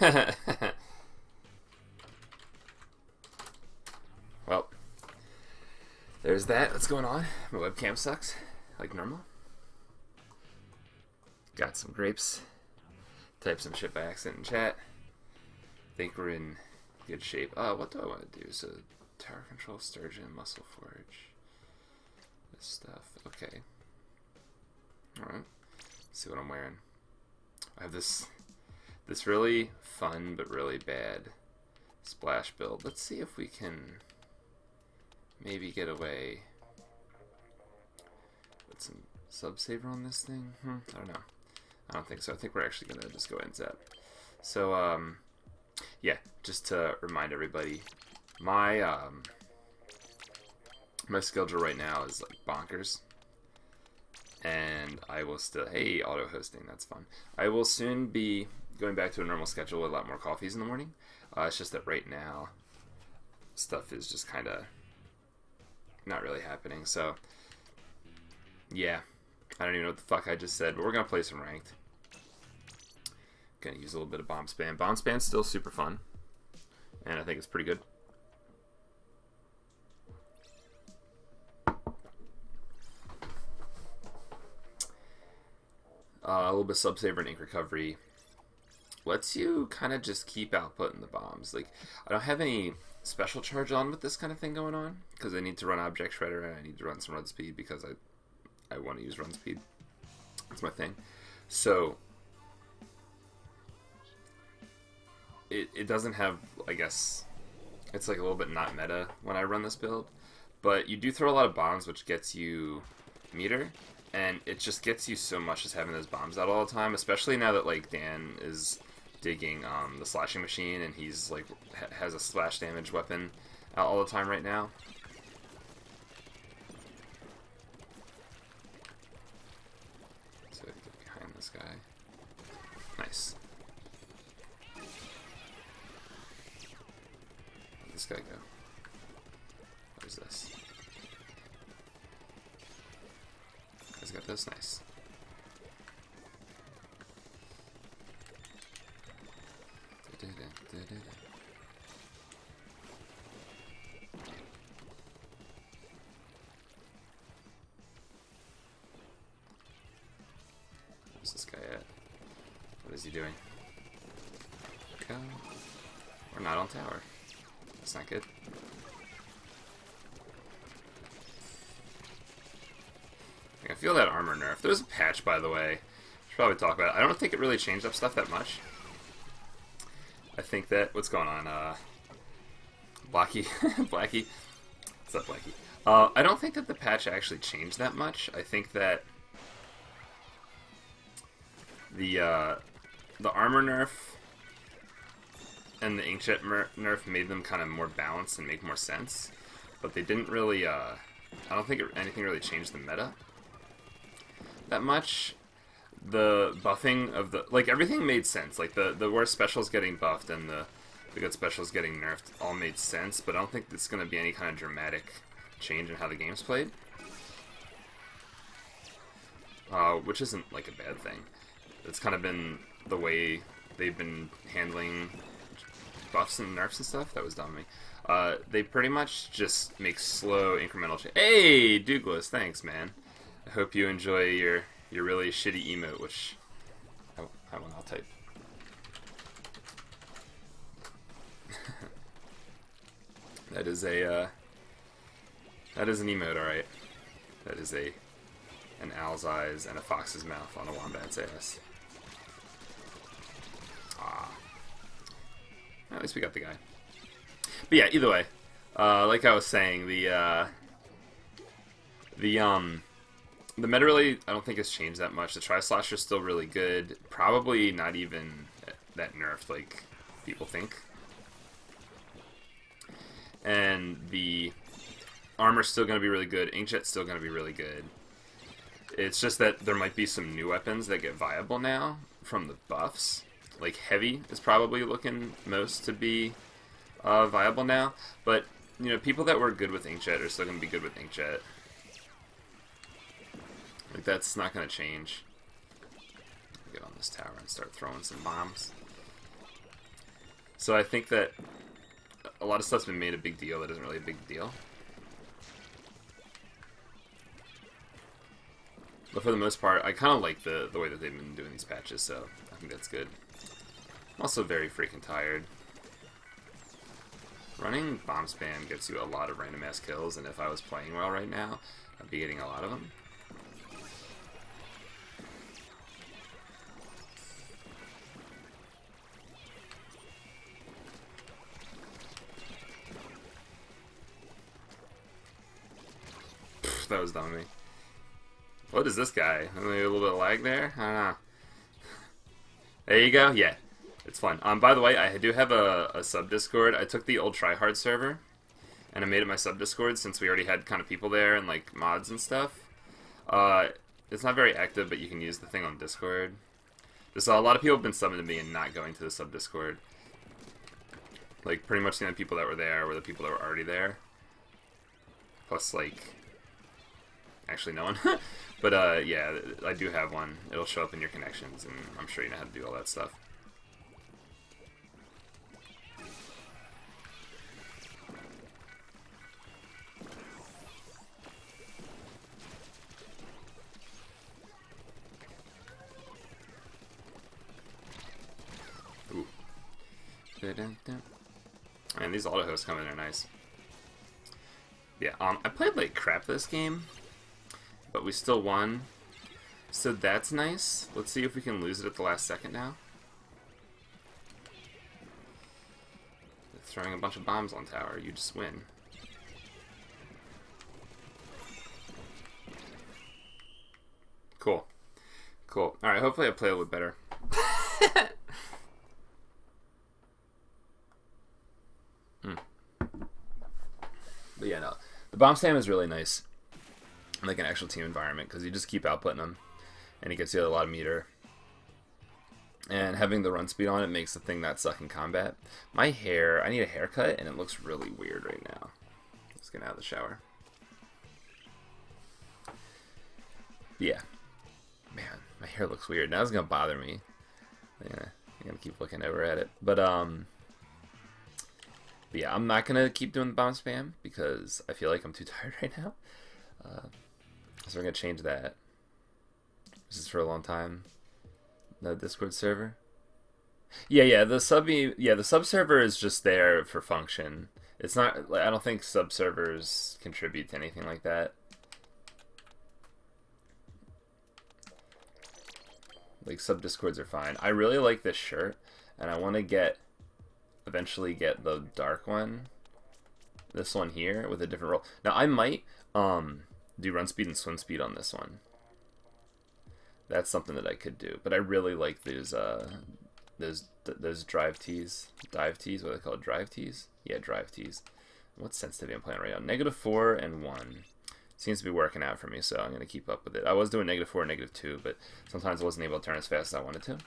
well, there's that. What's going on? My webcam sucks, like normal. Got some grapes. Type some shit by accident in chat. Think we're in good shape. Uh, what do I want to do? So, tower control, sturgeon, Musselforge. This stuff. Okay. Alright. See what I'm wearing. I have this this really fun but really bad splash build. Let's see if we can maybe get away with some sub saver on this thing. Hmm, I don't know. I don't think so. I think we're actually gonna just go NZAP. So um, yeah, just to remind everybody, my um, my schedule right now is like bonkers and I will still hey auto hosting that's fun. I will soon be going back to a normal schedule with a lot more coffees in the morning. Uh, it's just that right now stuff is just kind of not really happening. So yeah, I don't even know what the fuck I just said, but we're gonna play some ranked. Gonna use a little bit of bomb spam. Bomb spam's still super fun, and I think it's pretty good. Uh, a little bit of sub saver and ink recovery lets you kind of just keep outputting the bombs. Like, I don't have any special charge on with this kind of thing going on because I need to run object shredder and I need to run some run speed because I I want to use run speed. That's my thing. So it it doesn't have I guess it's like a little bit not meta when I run this build, but you do throw a lot of bombs, which gets you meter and it just gets you so much as having those bombs out all the time, especially now that like Dan is digging um, the sloshing machine and he's like ha has a slash damage weapon out all the time right now. So behind this guy. Nice. This guy go? This? Got this nice. There's a patch, by the way. Should probably talk about it. I don't think it really changed up stuff that much. I think that... What's going on? Uh, Blackie? Blackie? What's up, Blackie? Uh, I don't think that the patch actually changed that much. I think that the uh, the armor nerf and the inkjet nerf made them kind of more balanced and make more sense. But they didn't really... Uh, I don't think it, anything really changed the meta that much. The buffing of the like everything made sense. Like the the worst specials getting buffed and the the good specials getting nerfed all made sense. But I don't think it's going to be any kind of dramatic change in how the game's played. Uh, which isn't like a bad thing. It's kind of been the way they've been handling buffs and nerfs and stuff. That was dumb me. Uh, they pretty much just make slow incremental change. Hey, Douglas, thanks, man. I hope you enjoy your your really shitty emote, which I, I will not type. that is a uh, that is an emote, all right. That is a an owl's eyes and a fox's mouth on a wombat's ass. Ah. At least we got the guy. But yeah, either way, uh, like I was saying, the uh, the um the meta really, I don't think has changed that much. The Tri-Slosher is still really good. Probably not even that nerfed like people think. And the armor's still going to be really good. Inkjet's still going to be really good. It's just that there might be some new weapons that get viable now from the buffs. Like Heavy is probably looking most to be uh, viable now. But, you know, people that were good with Inkjet are still going to be good with Inkjet. That's not going to change. Get on this tower and start throwing some bombs. So I think that a lot of stuff's been made a big deal that isn't really a big deal. But for the most part, I kind of like the, the way that they've been doing these patches, so I think that's good. I'm also very freaking tired. Running bomb spam gets you a lot of random ass kills, and if I was playing well right now, I'd be getting a lot of them. That was dumb me. What is this guy? Maybe a little bit of lag there? I don't know. There you go. Yeah, it's fun. Um, by the way, I do have a, a sub Discord. I took the old tryhard server, and I made it my sub Discord since we already had kind of people there and like mods and stuff. Uh, it's not very active, but you can use the thing on Discord. So a lot of people have been subbing to me and not going to the sub Discord. Like pretty much the only people that were there were the people that were already there. Plus like actually no one. but uh, yeah, I do have one. It'll show up in your connections, and I'm sure you know how to do all that stuff. Ooh. And these auto hosts come in are nice. Yeah, um, I played like crap this game, but we still won. So that's nice. Let's see if we can lose it at the last second now. Throwing a bunch of bombs on tower, you just win. Cool. Cool. Alright, hopefully I play a little better. hmm. But yeah, no. The bomb spam is really nice like an actual team environment because you just keep outputting them, and it gets you a lot of meter. And having the run speed on it makes the thing that suck in combat. My hair, I need a haircut, and it looks really weird right now. Let's get out of the shower. yeah, man, my hair looks weird. Now it's gonna bother me. Yeah, I'm gonna keep looking over at it, but um. But yeah, I'm not gonna keep doing the bomb spam because I feel like I'm too tired right now. Uh, so we're gonna change that. This is for a long time. The Discord server. Yeah, yeah. The sub, yeah, the sub server is just there for function. It's not. I don't think sub servers contribute to anything like that. Like sub discords are fine. I really like this shirt, and I want to get eventually get the dark one. This one here with a different role. Now I might um do run speed and swim speed on this one. That's something that I could do, but I really like those uh, those those drive tees, dive tees. What are they called? Drive tees? Yeah, drive tees. What sensitivity I'm playing right now? Negative four and one. Seems to be working out for me, so I'm gonna keep up with it. I was doing negative four, negative two, but sometimes I wasn't able to turn as fast as I wanted to.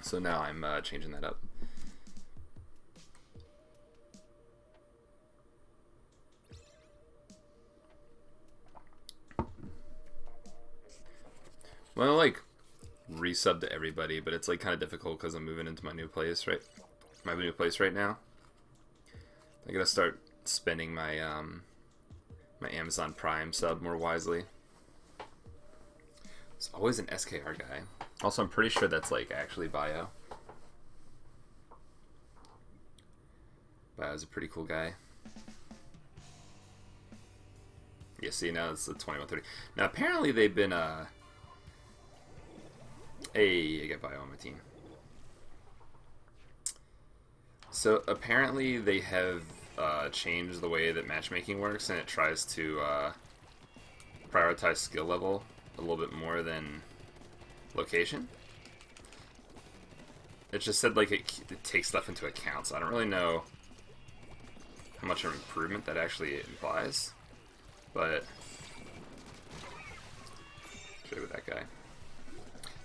So now I'm uh, changing that up. Well, like resub to everybody, but it's like kind of difficult because I'm moving into my new place right, my new place right now. I gotta start spending my um, my Amazon Prime sub more wisely. It's always an SKR guy. Also, I'm pretty sure that's like actually Bio. Bio's a pretty cool guy. Yeah, see now it's the 2130. Now apparently they've been uh Hey, I get Bio on my team. So apparently they have uh, changed the way that matchmaking works, and it tries to uh, prioritize skill level a little bit more than location. It just said like it, it takes stuff into account, so I don't really know how much of an improvement that actually implies. But with that guy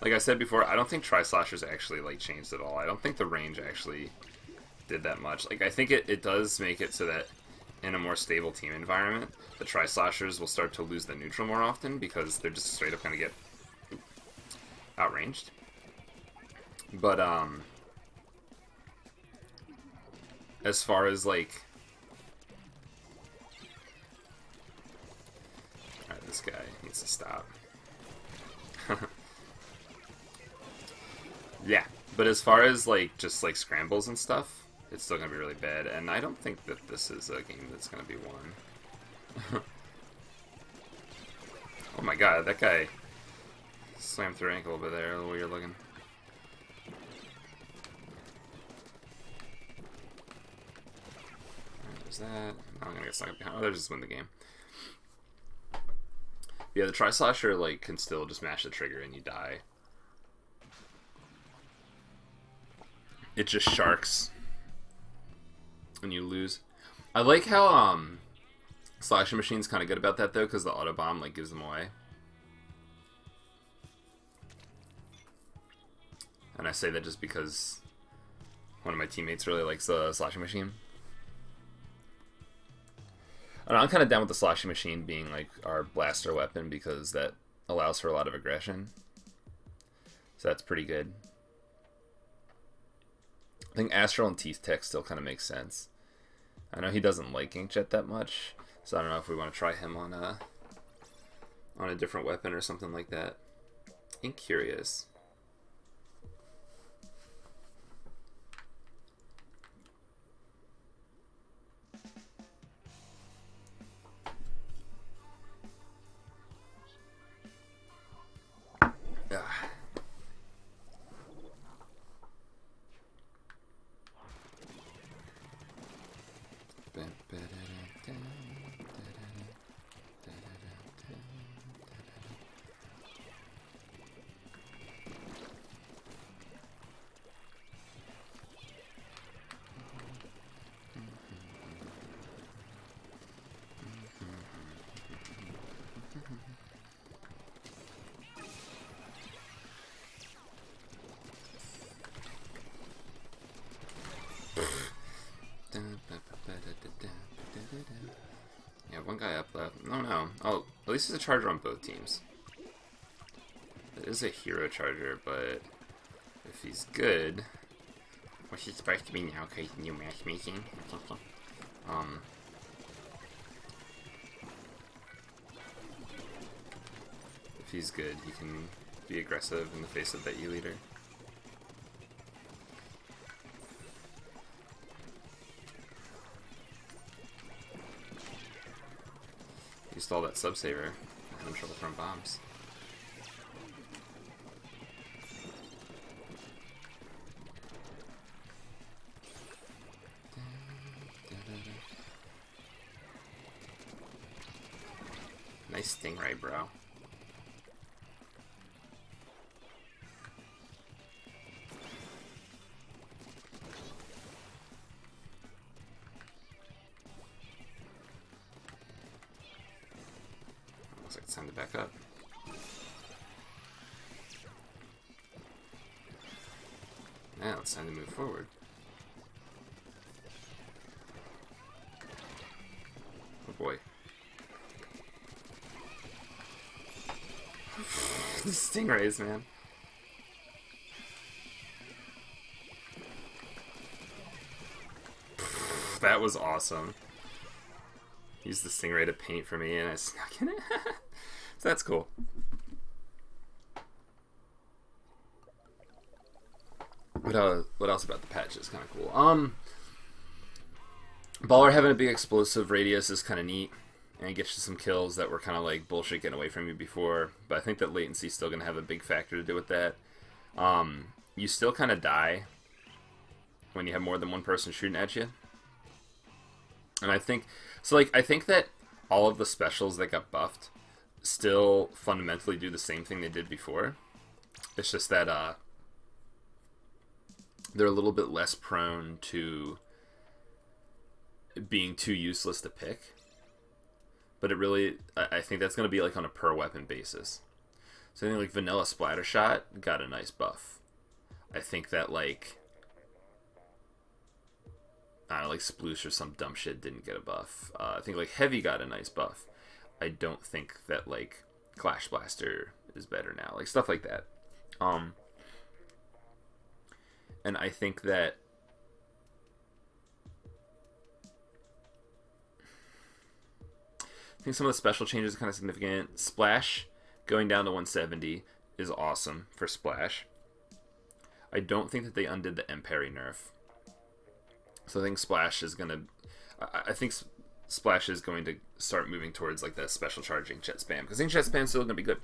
like I said before, I don't think Tri Sloshers actually like changed at all. I don't think the range actually did that much. Like I think it, it does make it so that in a more stable team environment, the Tri Sloshers will start to lose the neutral more often because they're just straight up gonna get outranged. But um as far as like Alright, this guy needs to stop. Yeah, but as far as like just like scrambles and stuff, it's still gonna be really bad, and I don't think that this is a game that's gonna be won. oh my god, that guy slammed through ankle over there, a little weird looking. There's that. I'm gonna get stuck behind. Oh, they just win the game. Yeah, the Tri-Slosher, like, can still just mash the trigger and you die. It just sharks. And you lose. I like how, um, Sloshing Machine's kind of good about that, though, because the auto bomb, like, gives them away. And I say that just because one of my teammates really likes the Sloshing Machine. And I'm kind of down with the sloshing machine being like our blaster weapon because that allows for a lot of aggression. So that's pretty good. I think Astral and Teeth Tech still kind of makes sense. I know he doesn't like Inkjet that much, so I don't know if we want to try him on a on a different weapon or something like that. Incurious. Guy left. No. Oh, at least there's a charger on both teams. It is a hero charger, but if he's good... What's he supposed to be now because new matchmaking? um... If he's good, he can be aggressive in the face of that E-liter. Stall that subsaver. I had trouble throwing bombs. Nice stingray, bro. Stingrays, man. that was awesome. Used the stingray to paint for me and I snuck in it. So that's cool. What else, what else about the patch is kind of cool? Um, Baller having a big explosive radius is kind of neat, and gets you some kills that were kind of like bullshit getting away from you before. But I think that latency is still going to have a big factor to do with that. Um, you still kind of die when you have more than one person shooting at you. And I think so. Like I think that all of the specials that got buffed still fundamentally do the same thing they did before. It's just that uh, they're a little bit less prone to being too useless to pick. But it really, I think that's going to be like on a per weapon basis. So I think like Vanilla Splattershot got a nice buff. I think that like, I don't know, like Sploosh or some dumb shit didn't get a buff. Uh, I think like Heavy got a nice buff. I don't think that like Clash Blaster is better now, like stuff like that. Um, and I think that I think some of the special changes are kind of significant. Splash going down to 170 is awesome for Splash. I don't think that they undid the Emperry nerf. So I think Splash is going to... I think Splash is going to start moving towards like the special charge Inkjet spam. Because Inkjet spam is still going to be good.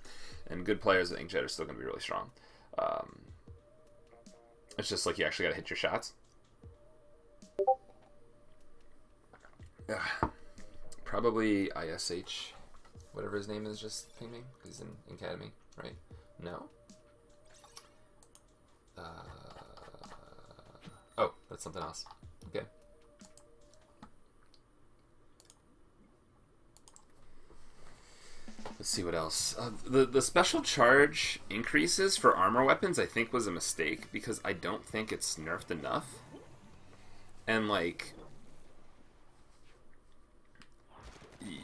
And good players with Inkjet are still going to be really strong. Um, it's just like you actually got to hit your shots. Yeah. Probably ISH, whatever his name is, just ping me. He's in Academy, right? No? Uh, oh, that's something else. Okay. Let's see what else. Uh, the the special charge increases for armor weapons, I think, was a mistake because I don't think it's nerfed enough. And like,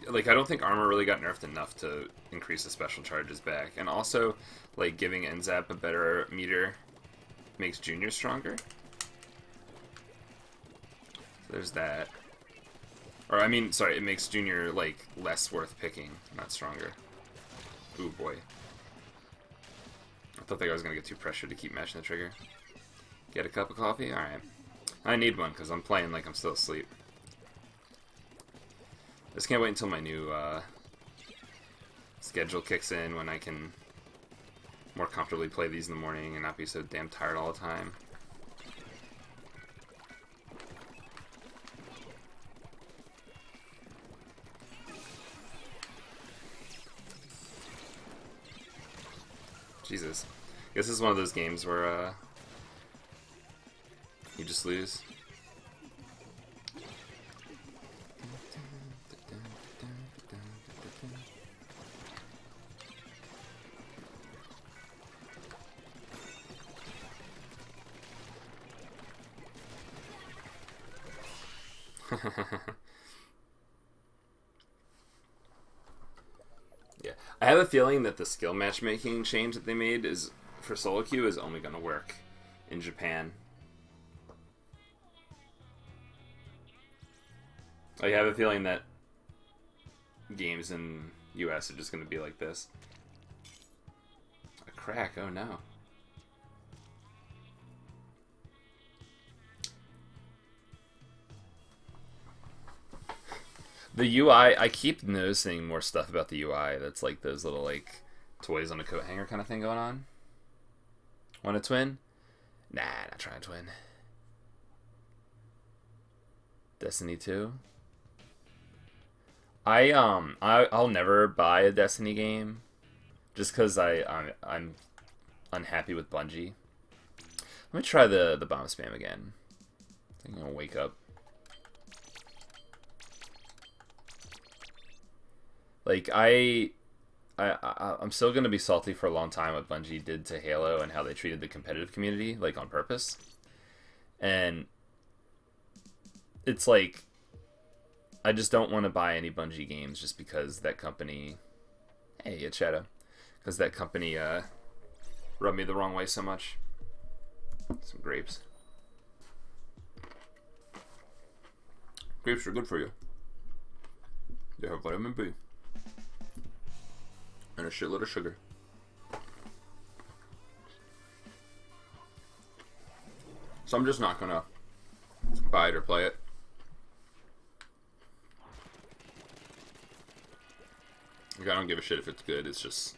like I don't think armor really got nerfed enough to increase the special charges back. And also, like giving NZAP a better meter makes Junior stronger. So there's that. Or I mean, sorry, it makes Junior like less worth picking, not stronger. Ooh boy. I thought that I was gonna get too pressured to keep mashing the trigger. Get a cup of coffee? Alright. I need one because I'm playing like I'm still asleep. I just can't wait until my new uh, schedule kicks in when I can more comfortably play these in the morning and not be so damn tired all the time. Jesus. I guess this is one of those games where uh, you just lose. yeah, I have a feeling that the skill matchmaking change that they made is for solo queue is only going to work in Japan. I have a feeling that games in US are just going to be like this. A crack, oh no. The UI, I keep noticing more stuff about the UI that's like those little like toys on a coat hanger kind of thing going on. Want a twin? Nah, not trying to twin. Destiny 2? I um I I'll never buy a Destiny game just cuz I I'm, I'm unhappy with Bungie. Let me try the the bomb spam again. I'm going to wake up. Like I, I, I am still gonna be salty for a long time what Bungie did to Halo and how they treated the competitive community like on purpose, and it's like I just don't want to buy any Bungie games just because that company. Hey, it's Shadow, because that company uh, rubbed me the wrong way so much. Some grapes. Grapes are good for you. They have vitamin B and a shitload of sugar. So I'm just not gonna buy it or play it. Like, I don't give a shit if it's good, it's just...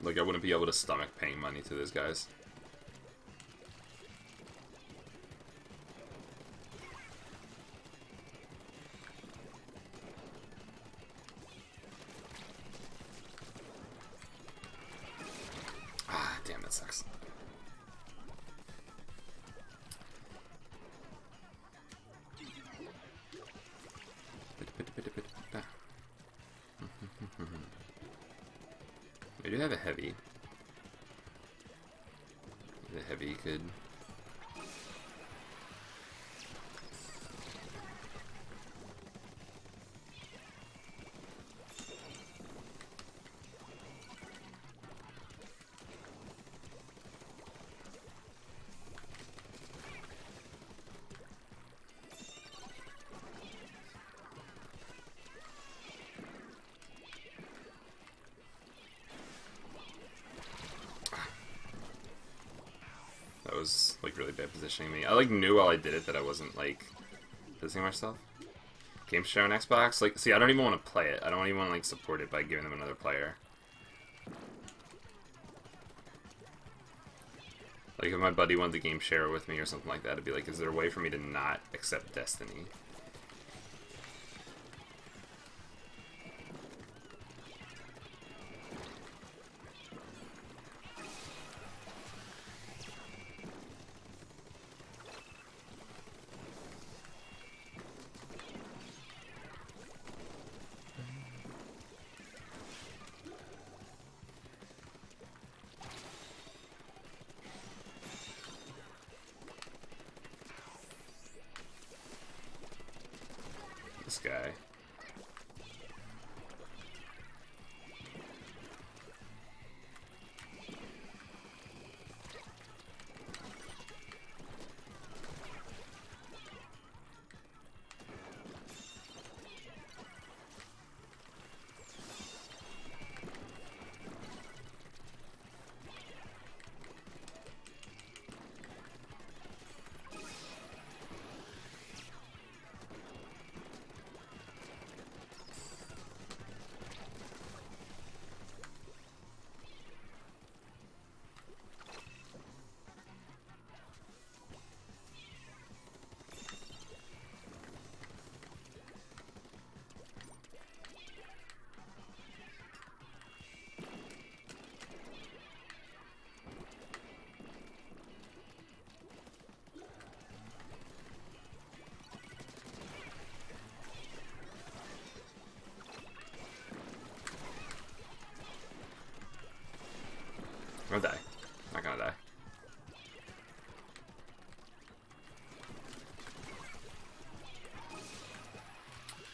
Like, I wouldn't be able to stomach paying money to those guys. that sucks. we ah. do have a heavy. The heavy could positioning me. I like knew while I did it that I wasn't like positioning myself. Game share on Xbox, like see I don't even want to play it. I don't even want to like support it by giving them another player. Like if my buddy wanted the game share with me or something like that, it'd be like, is there a way for me to not accept Destiny? I'm gonna die. Not gonna die.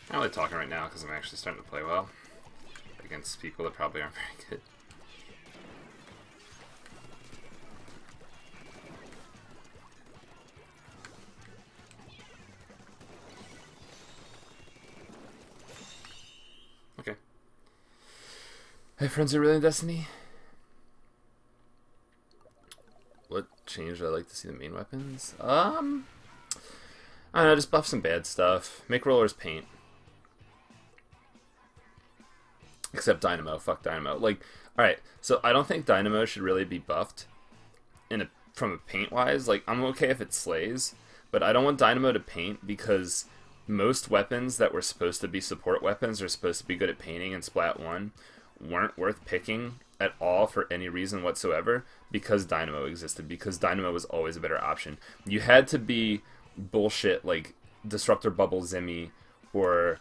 I'm only talking right now because I'm actually starting to play well against people that probably aren't very good. Okay. Hey, friends are really in Destiny? What change I like to see the main weapons? Um, I don't know, just buff some bad stuff. Make rollers paint. Except Dynamo. Fuck Dynamo. Like, alright, so I don't think Dynamo should really be buffed in a from a paint wise. Like, I'm okay if it slays, but I don't want Dynamo to paint because most weapons that were supposed to be support weapons are supposed to be good at painting in Splat 1 weren't worth picking at all for any reason whatsoever because Dynamo existed, because Dynamo was always a better option. You had to be bullshit like Disruptor Bubble Zimmy or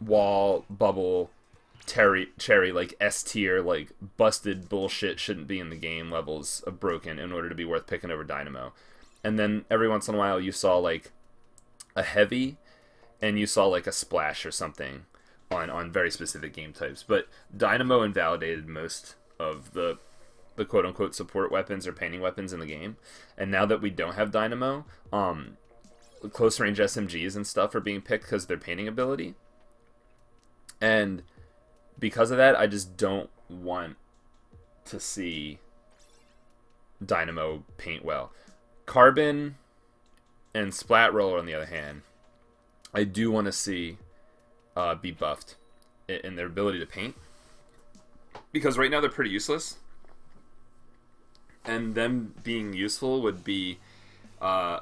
Wall Bubble Terry Cherry like S tier like busted bullshit shouldn't be in the game levels of broken in order to be worth picking over Dynamo. And then every once in a while you saw like a heavy and you saw like a splash or something on on very specific game types. But Dynamo invalidated most of the the quote unquote support weapons or painting weapons in the game. And now that we don't have Dynamo, um, close range SMGs and stuff are being picked because of their painting ability. And because of that, I just don't want to see Dynamo paint well. Carbon and Splat Roller, on the other hand, I do want to see uh, be buffed in their ability to paint. Because right now they're pretty useless. And them being useful would be uh,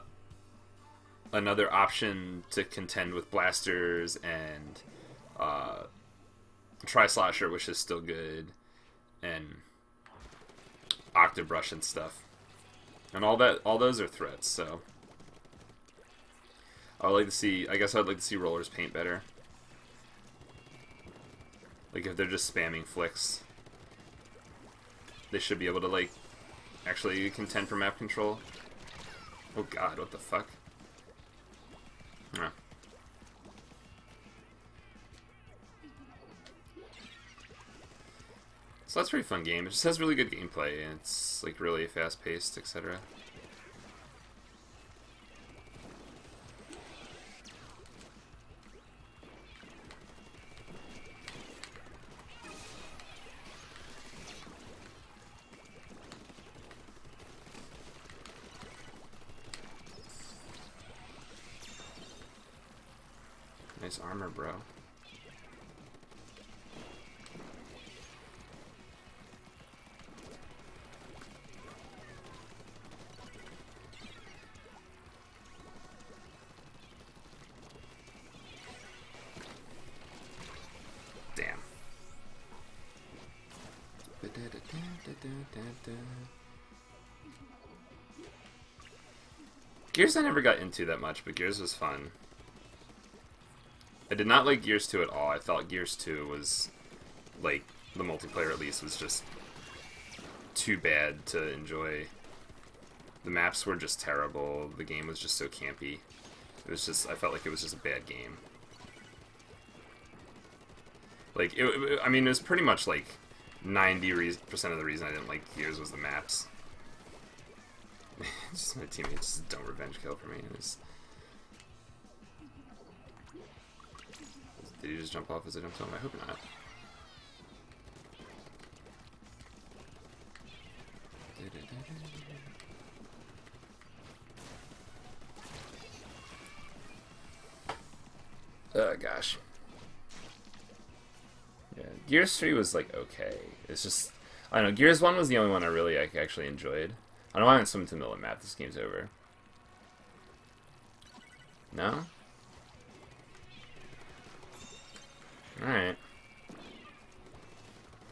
another option to contend with blasters and uh, Tri-Slosher, which is still good, and Octobrush and stuff. And all that, all those are threats, so... I would like to see, I guess I'd like to see rollers paint better. Like if they're just spamming flicks, they should be able to like actually contend for map control. Oh god, what the fuck? So that's a pretty fun game. It just has really good gameplay and it's like really fast paced, etc. Gears I never got into that much, but Gears was fun. I did not like Gears 2 at all. I thought Gears 2 was, like, the multiplayer at least was just too bad to enjoy. The maps were just terrible. The game was just so campy. It was just, I felt like it was just a bad game. Like, it, I mean, it was pretty much like 90% of the reason I didn't like Gears was the maps. just my teammates just don't revenge kill for me. It's... Did he just jump off as I jumped on him? I hope not. Oh gosh. Yeah, Gears 3 was like okay. It's just I don't know, Gears 1 was the only one I really like, actually enjoyed. I don't want to swim to the middle of the map, this game's over. No? Alright.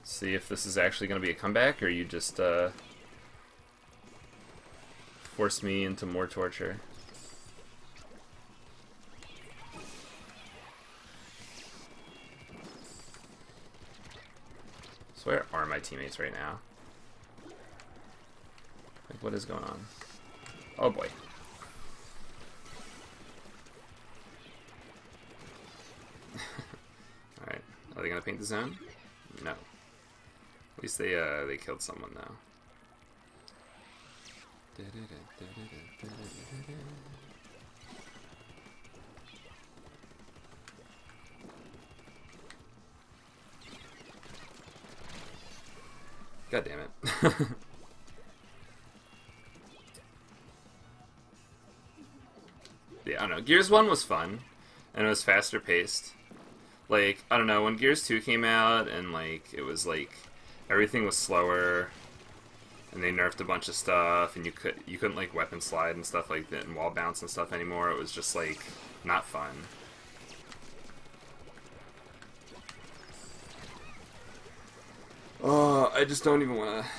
See if this is actually going to be a comeback, or you just, uh... Force me into more torture. So where are my teammates right now? What is going on? Oh boy. Alright. Are they gonna paint the zone? No. At least they uh they killed someone though. God damn it. know. Gears 1 was fun, and it was faster paced. Like, I don't know, when Gears 2 came out, and, like, it was, like, everything was slower, and they nerfed a bunch of stuff, and you, could, you couldn't, like, weapon slide and stuff like that, and wall bounce and stuff anymore, it was just, like, not fun. Oh, I just don't even want to...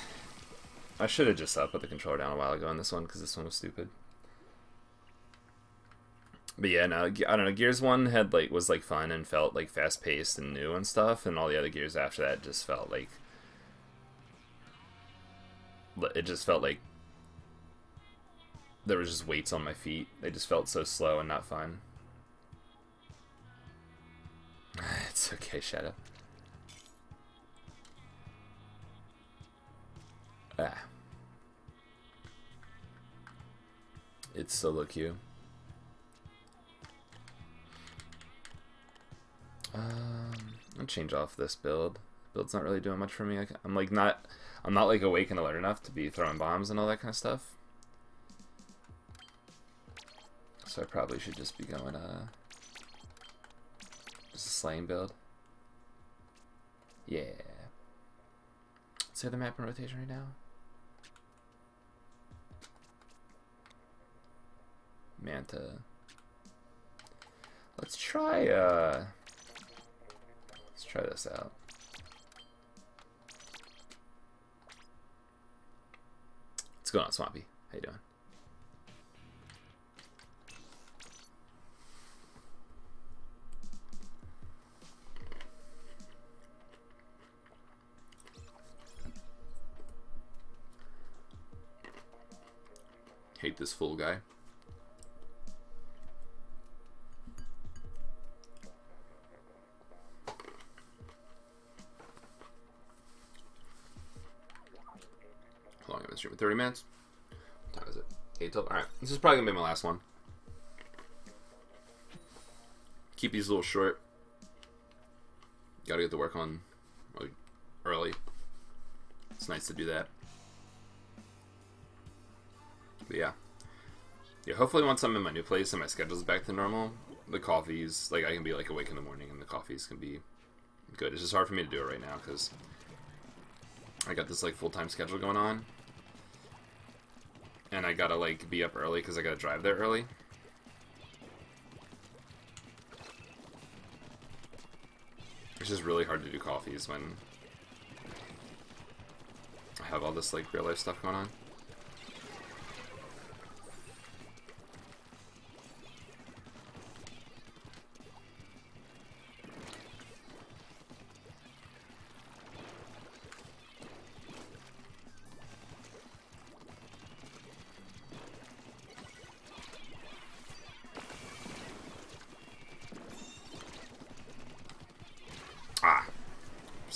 I should have just uh, put the controller down a while ago on this one, because this one was stupid. But yeah, no, I don't know. Gears One had like was like fun and felt like fast paced and new and stuff, and all the other Gears after that just felt like it just felt like there was just weights on my feet. They just felt so slow and not fun. it's okay, Shadow. Ah. It's solo queue. Um, I'll change off this build. Build's not really doing much for me. I'm like not, I'm not like awake and alert enough to be throwing bombs and all that kind of stuff. So I probably should just be going uh, just a slaying build. Yeah. Let's the map in rotation right now. Manta. Let's try, uh... Try this out. What's going on, Swampy? How you doing? Hate this fool guy. 30 minutes? What time is it? 8 till. Alright, this is probably gonna be my last one. Keep these a little short. Gotta get to work on like, early. It's nice to do that. But yeah. yeah, hopefully once I'm in my new place and my schedule's back to normal, the coffees like I can be like awake in the morning and the coffees can be good. It's just hard for me to do it right now because I got this like full time schedule going on, and I gotta like be up early because I gotta drive there early. It's just really hard to do coffees when I have all this like real life stuff going on.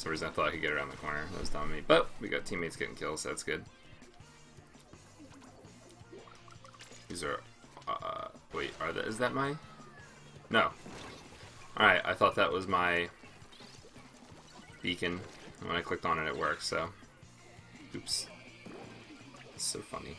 Some reason I thought I could get around the corner. That was dumb me. But we got teammates getting kills, so that's good. These are... Uh, wait, are that, is that my... No. Alright, I thought that was my beacon. When I clicked on it, it worked, so... Oops. It's so funny.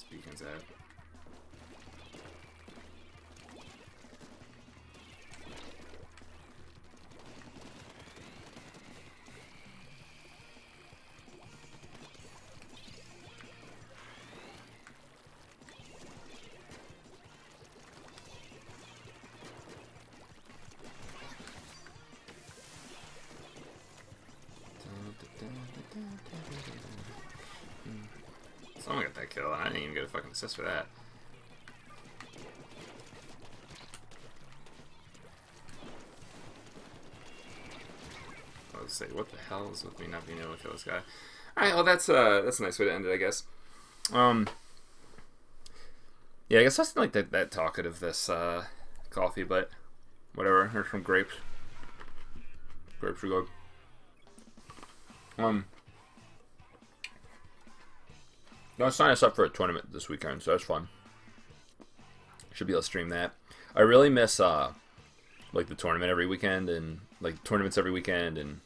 These beacons at? Someone got that kill. I didn't even get a fucking assist for that. I was say, what the hell is with me not being able to kill this guy? Alright, well that's uh that's a nice way to end it, I guess. Um Yeah, I guess that's like that that talkative this uh coffee, but whatever. There's some grapes. Grapes are good. Um Gonna sign us up for a tournament this weekend, so that's fun. Should be able to stream that. I really miss uh like the tournament every weekend and like tournaments every weekend and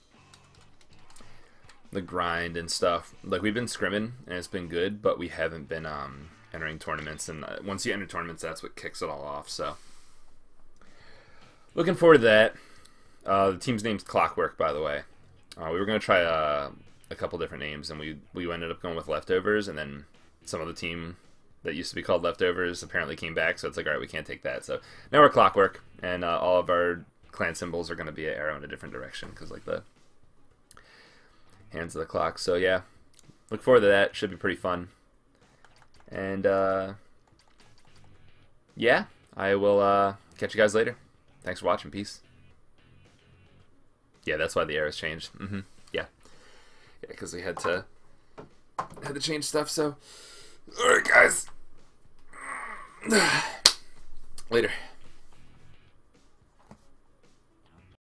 the grind and stuff. Like we've been scrimming and it's been good, but we haven't been um entering tournaments and uh, once you enter tournaments that's what kicks it all off. So looking forward to that. Uh, the team's name's Clockwork, by the way. Uh, we were gonna try uh, a couple different names, and we we ended up going with Leftovers, and then some of the team that used to be called Leftovers apparently came back, so it's like, all right, we can't take that. So now we're Clockwork, and uh, all of our clan symbols are going to be an arrow in a different direction, because like the hands of the clock. So yeah, look forward to that. Should be pretty fun. And uh, yeah, I will uh, catch you guys later. Thanks for watching. Peace. Yeah, that's why the arrows changed. Mm-hmm. Yeah, yeah, because we had to had to change stuff. So, all right, guys. Later.